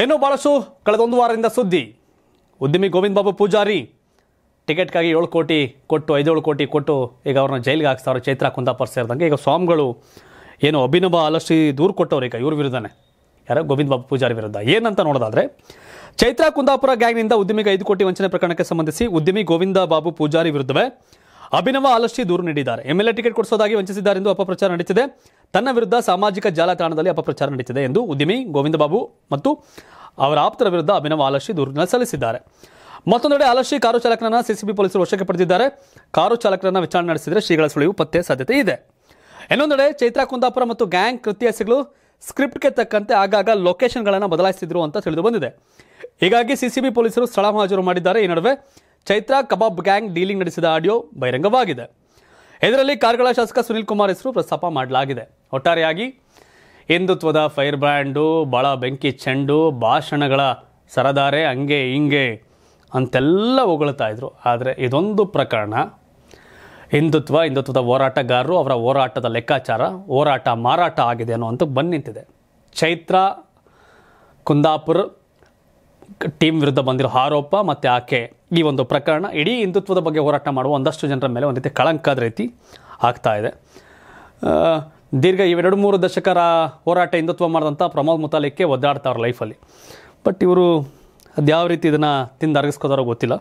ಇನ್ನು ಭಾಳಷ್ಟು ಕಳೆದೊಂದು ವಾರದಿಂದ ಸುದ್ದಿ. ಉದ್ಯಮಿ ಗೋವಿಂದ ಬಾಬು ಪೂಜಾರಿ ಟಿಕೆಟ್ಗಾಗಿ ಏಳು ಕೋಟಿ ಕೊಟ್ಟು, ಐದೇಳು ಕೋಟಿ ಕೊಟ್ಟು ಈಗ ಅವ್ರನ್ನ ಜೈಲಿಗೆ ಹಾಕ್ಸ್ತಾರೆ ಚೈತ್ರ, ಕುಂದಾಪುರ ಸೇರಿದಂಗೆ. ಈಗ ಸ್ವಾಮಿಗಳು ಏನು ಅಭಿನವ ಅಲಸಿ ದೂರು ಕೊಟ್ಟವ್ರು ಈಗ ಇವ್ರ ವಿರುದ್ಧನೇ. ಯಾರೋ ಗೋವಿಂದ ಬಾಬು ಪೂಜಾರಿ ವಿರುದ್ಧ. ಏನಂತ ನೋಡೋದಾದ್ರೆ, ಚೈತ್ರ, ಕುಂದಾಪುರ ಗ್ಯಾಂಗ್ನಿಂದ ಉದ್ಯಮಿಗೆ ಐದು ಕೋಟಿ ವಂಚನೆ ಪ್ರಕರಣಕ್ಕೆ ಸಂಬಂಧಿಸಿ ಉದ್ಯಮಿ ಗೋವಿಂದ ಬಾಬು ಪೂಜಾರಿ ವಿರುದ್ಧವೇ ಅಭಿನವ ಅಲಸಿ ದೂರು ನೀಡಿದ್ದಾರೆ. ಎಂಎಲ್ಎ ಟಿಕೆಟ್ ಕೊಡಿಸೋದಾಗಿ ವಂಚಿಸಿದ್ದಾರೆ ಎಂದು ಅಪಪ್ರಚಾರ ನಡೀತಿದೆ. ತನ್ನ ವಿರುದ್ಧ ಸಾಮಾಜಿಕ ಜಾಲತಾಣದಲ್ಲಿ ಅಪಪ್ರಚಾರ ನಡೀತಿದೆ ಎಂದು ಉದ್ಯಮಿ ಗೋವಿಂದ ಬಾಬು ಮತ್ತು ಅವರ ಆಪ್ತರ ವಿರುದ್ಧ ಅಭಿನವ ಆಲಶಿ ದೂರನ್ನು ಸಲ್ಲಿಸಿದ್ದಾರೆ. ಮತ್ತೊಂದೆಡೆ ಆಲಶಿ ಕಾರು ಚಾಲಕನನ್ನ ಸಿಸಿಬಿ ಪೊಲೀಸರು ವಶಕ್ಕೆ ಪಡೆದಿದ್ದಾರೆ. ಕಾರು ಚಾಲಕರನ್ನ ವಿಚಾರಣೆ ನಡೆಸಿದರೆ ಶ್ರೀಗಳ ಸುಳಿವು ಪತ್ತೆ ಸಾಧ್ಯತೆ ಇದೆ. ಇನ್ನೊಂದೆಡೆ ಚೈತ್ರ ಕುಂದಾಪುರ ಮತ್ತು ಗ್ಯಾಂಗ್ ಕೃತ್ಯಸಿಗಳು ಸ್ಕ್ರಿಪ್ಟ್ಗೆ ತಕ್ಕಂತೆ ಆಗಾಗ ಲೊಕೇಶನ್ಗಳನ್ನು ಬದಲಾಯಿಸಿದ್ರು ಅಂತ ತಿಳಿದು ಬಂದಿದೆ. ಹೀಗಾಗಿ ಸಿಸಿಬಿ ಪೊಲೀಸರು ಸ್ಥಳ ಹಾಜರು ಮಾಡಿದ್ದಾರೆ. ಈ ನಡುವೆ ಚೈತ್ರ ಕಬಾಬ್ ಗ್ಯಾಂಗ್ ಡೀಲಿಂಗ್ ನಡೆಸಿದ ಆಡಿಯೋ ಬಹಿರಂಗವಾಗಿದೆ. ಇದರಲ್ಲಿ ಕಾರ್ಗಳ ಶಾಸಕ ಸುನಿಲ್ ಕುಮಾರ್ ಹೆಸರು ಪ್ರಸ್ತಾಪ ಮಾಡಲಾಗಿದೆ. ಒಟ್ಟಾರೆಯಾಗಿ ಹಿಂದುತ್ವದ ಫೈರ್ ಬ್ರ್ಯಾಂಡು ಭಾಳ ಬೆಂಕಿ ಚೆಂಡು, ಭಾಷಣಗಳ ಸರದಾರೆ, ಹಂಗೆ ಹಿಂಗೆ ಅಂತೆಲ್ಲ ಹೊಗಳ್ತಾ ಇದ್ರು. ಆದರೆ ಇದೊಂದು ಪ್ರಕರಣ, ಹಿಂದುತ್ವ, ಹಿಂದುತ್ವದ ಹೋರಾಟಗಾರರು ಅವರ ಹೋರಾಟದ ಲೆಕ್ಕಾಚಾರ, ಹೋರಾಟ ಮಾರಾಟ ಆಗಿದೆ ಅನ್ನುವಂಥ ಬಂದು ನಿಂತಿದೆ. ಚೈತ್ರ, ಕುಂದಾಪುರ್ ಟೀಮ್ ವಿರುದ್ಧ ಬಂದಿರೋ ಆರೋಪ ಮತ್ತು ಆಕೆ ಈ ಒಂದು ಪ್ರಕರಣ ಇಡೀ ಹಿಂದುತ್ವದ ಬಗ್ಗೆ ಹೋರಾಟ ಮಾಡುವ ಒಂದಷ್ಟು ಜನರ ಮೇಲೆ ಒಂದು ರೀತಿ ಕಳಂಕದ ರೀತಿ ಆಗ್ತಾ ಇದೆ. ದೀರ್ಘ ಇವೆರಡು ಮೂರು ದಶಕರ ಹೋರಾಟ ಹಿಂದುತ್ವ ಮಾಡಿದಂಥ ಪ್ರಮೋದ್ ಮುತಾಲಿಕ್ಕೆ ಒದ್ದಾಡ್ತಾವ್ರ ಲೈಫಲ್ಲಿ ಬಟ್ ಇವರು ಅದ್ಯಾವ ರೀತಿ ಇದನ್ನು ತಿಂದು ಅರಗಿಸ್ಕೋತಾರೋ ಗೊತ್ತಿಲ್ಲ.